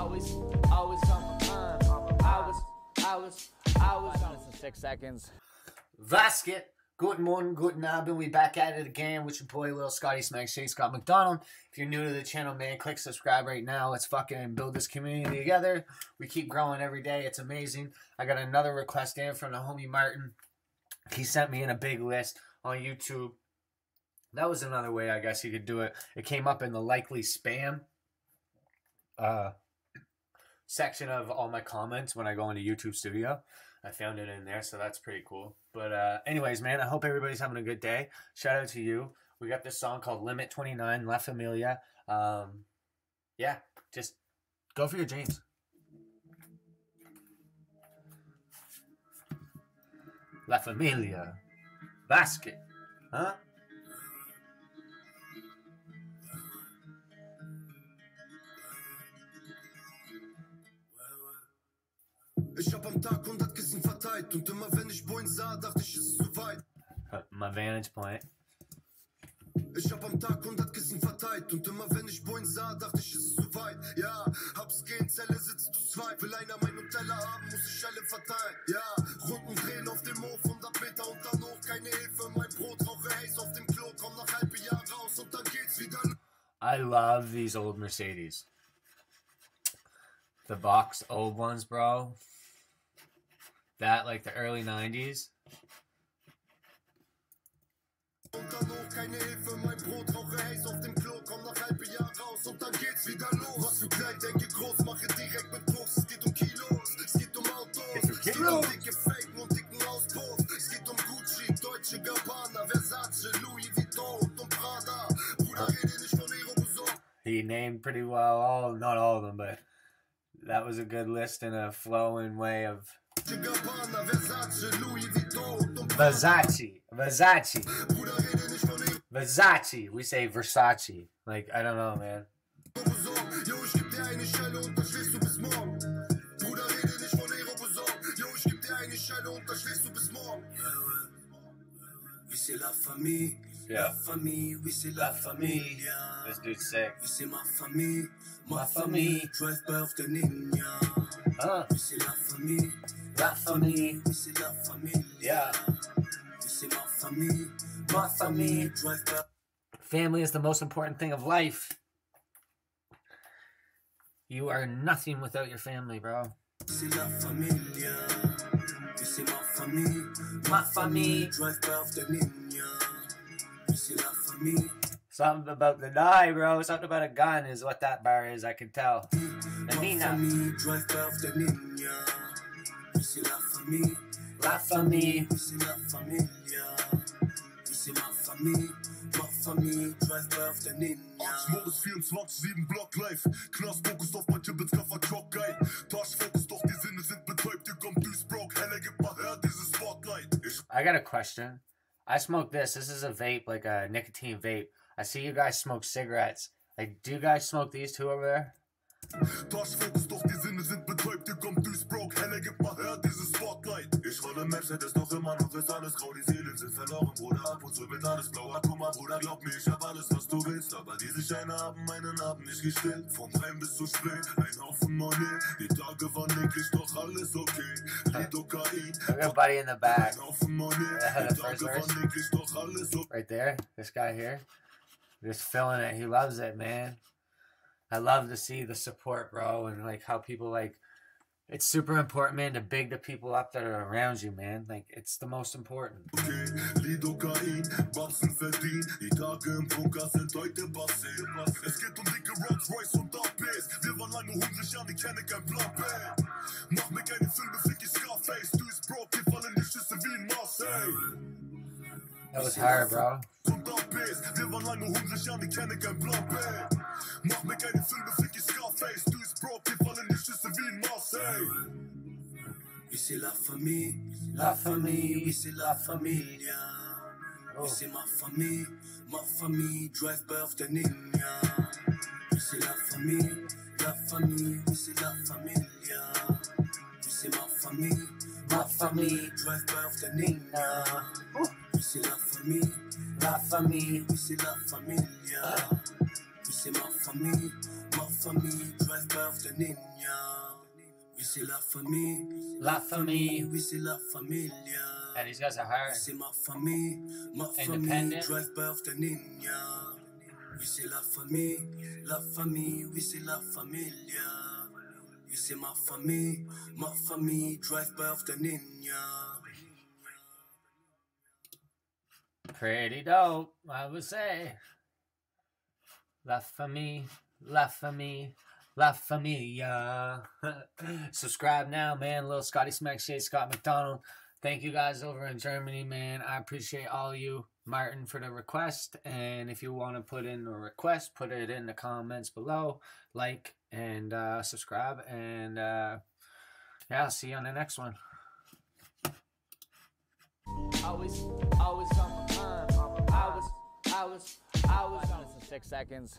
Always, always on my mind. I was, I was, I was on. minutes and six seconds. Vasket. Guten Morgen, guten Abend. We back at it again with your boy, Little Scotty Smak Shade Scott McDonald. If you're new to the channel, man, click subscribe right now. Let's fucking build this community together. We keep growing every day. It's amazing. I got another request in from the homie Martin. He sent me in a big list on YouTube. That was another way, I guess you could do it. It came up in the likely spam uh, section of all my comments when I go into YouTube Studio. I found it in there, so that's pretty cool. But uh, anyways, man, I hope everybody's having a good day. Shout out to you. We got this song called Limit 29, La Familia. Um, yeah, just go for your dreams. La Familia. Basket. Huh? Ich hab am Tag 100 Kissen verteilt und immer wenn ich Boeing sah, dachte ich, es ist zu weit. My vantage point. Ich hab am Tag 100 Kissen verteilt und immer wenn ich Boeing sah, dachte ich, es ist zu weit. Ja, hab's gehen, Zelle sitzt zu zweit. Will einer meinen Teller haben, muss ich alle verteilen. Ja, Runden drehen auf dem Hof, 100 Meter und dann hoch, keine Hilfe. Mein Brot rauche Haze auf dem Klo, komm nach halbe Jahr raus und dann geht's wieder. I love these old Mercedes. The box old ones, bro. That like the early 90s. Und dann hoch, keine Hilfe, mein Brot rauche Haze auf dem Klo, komm nach halbe Jahr raus und dann geht's wieder los. Was für klein, denke groß, mache direkt mit Koks. Es geht um Kilos, es geht um Autos, Geht um es geht Kilos. um dicke Faken und dicken Auspuff. Es geht um Gucci, Dolce Gabbana, Versace, Louis Vuitton und um Prada. Bruder, rede nicht von Aerobuson. He named pretty well all, not all of them, but that was a good list and a flowing way of Gabbana, Versace, Versace. Versace. We say Versace. Like, I don't know, man. Aerobuson. Jo, ich geb dir eine Schelle und dann schläfst du bis morgen. Bruder, rede nicht von Aerobuson. Jo, ich geb dir eine Schelle und dann schläfst du bis morgen. Oui, c'est la. Yeah. La famille, oui, c'est la famille. This dude's sick. Oui, c'est ma famille. Ma Ma famille. famille. Drive ninja. Huh? Oui, c'est la famille. La famille. Oui, c'est la famille. Yeah. Oui, c'est ma famille. Ma famille. Drive birthday. Family is the most important thing of life. You are nothing without your family, bro. C'est la familia. C'est ma famille. Ma famille. Drive ninja. C'est la famille. Something about the die, bro. Something about a gun is what that bar is. I can tell. Ma Nina. famille. Drive birthday ninja. Oui, c'est la famille. La famille. Oui, c'est la familia. Oui, c'est ma famille. Ma famille. Drive birthday ninja. Modus 24-7 Block live. Knast Fokus auf mein Gibbets, Kaffer Jock geil. Tasch Fokus, doch die Sinne sind betäubt. Hier kommt durchs Broke. Heller gibt mal her dieses Spotlight. I got a question. I smoke this. This is a vape, like a nicotine vape. I see you guys smoke cigarettes. Like, do you guys smoke these two over there? Doch die Sinne sind betäubt. Hier kommt durchs Broke. Heller gibt mal her dieses Spotlight. Ich rolle Mercedes, doch immer noch ist alles grau. Die Seelen sind verloren, Bruder. Ab und zu wird alles blau. Guck mal, Bruder, glaub mir, ich hab alles, was du willst. Aber diese Scheine haben meinen Abend nicht gestillt. Vom Heim bis zu spät, ein Haufen Money. Die Tage waren doch alles okay. Lidocain, I got a buddy in the back. ein Haufen Money. Yeah, Die the verse. waren eklig, doch alles okay. Right there. This guy here. Just feeling it. He loves it, man. I love to see the support, bro, and like how people like. It's super important, man, to big the people up that are around you, man. Like it's the most important. That was hard, bro. Wir waren lange hungrig, ja, ich kenne kein Plan B. Mach mir keine Filme, fick ich Scarface. Du ist broke, hier fallen die Schüsse wie in Marseille. Oui, c'est la famille. La famille. Oui, c'est la familia. Oh. Oui, c'est ma famille. Ma famille. Drive birthday ninja. Oui, c'est la famille. La famille. C'est la familia. C'est ma famille. Ma famille. Drive birthday ninja. Oh. Oui, c'est la famille. La famille. Oui, c'est la familia. Oui, c'est ma famille. Ma famille, drive-by auf der Ninja. Oui, c'est la famille. La famille. Oui, c'est la familia. And these guys are hiring. C'est ma famille, ma famille, Independent. drive-by auf der Ninja. Oui, c'est la famille, la famille, oui, c'est la familia. Oui, c'est ma famille, ma famille, drive-by auf der Ninja. Pretty dope, I would say. La famille, la famille, la familia. Subscribe now, man. Little Scotty Smak Shade, Scott McDonald. Thank you guys over in Germany, man. I appreciate all you, Martin, for the request. And if you want to put in a request, put it in the comments below. Like and uh, subscribe. And uh, yeah, see you on the next one. Always, always. I was, I was, on. minutes and six seconds.